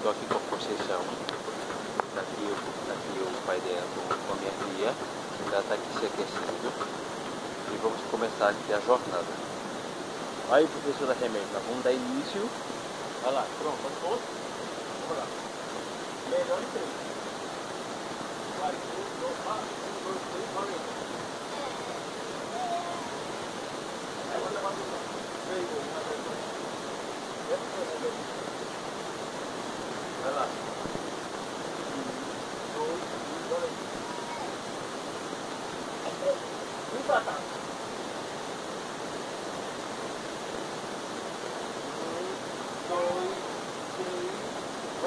Estou aqui com a Conceição. Está aqui, tá aqui o pai dela com, a minha filha. Ela está aqui se aquecendo. E vamos começar aqui a jornada. Aí, professora Remédio, vamos dar início. Vai lá, pronto, pronto. Vamos lá. Melhor em. Vai, um, dois, um, dois. Aí, tudo. Veio. Vai lá. Um, dois, três, valeu. Vem pra cá. Um, dois, três, valeu. Vai levar no chão, vai levar no fundamento no chão. Um, dois, três, valeu. E aí, e aí? Vai, vai daqui, vai daqui lá. Um, dois, três, valeu. Vai tomar um. Ganhou o grupo.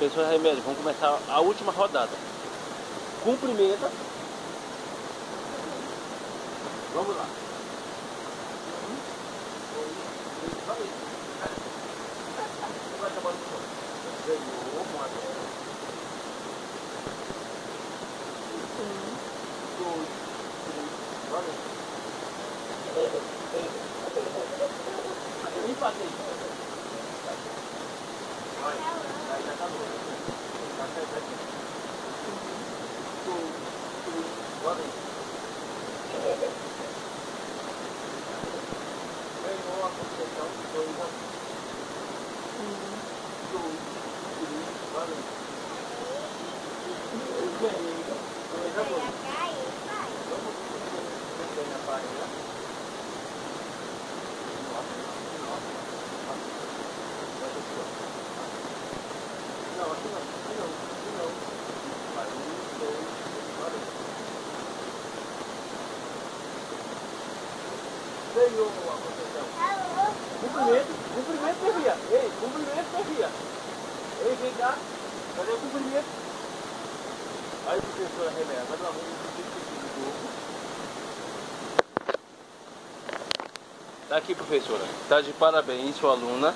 Professora Remédio, vamos começar a última rodada. Cumprimenta. Vamos lá. Empatei. Vai, aí já tá dois. Tá certo aqui. Um, dois, três, valeu. Ganhou a concessão de dois a um. Um, dois, três, valeu. Eu ganhei dois a dois. Vamos ganhar a página. Não, aqui não, aqui não, aqui não. Vai, um, dois, valeu. Ganhou a concessão. Cumprimento, cumprimento, filha. Ei, cumprimento, filha. Ei, vem cá. Cadê o cumprimento? Aí, professora René, agora nós vamos discutir o jogo. Tá aqui, professora. Tá de parabéns, sua aluna.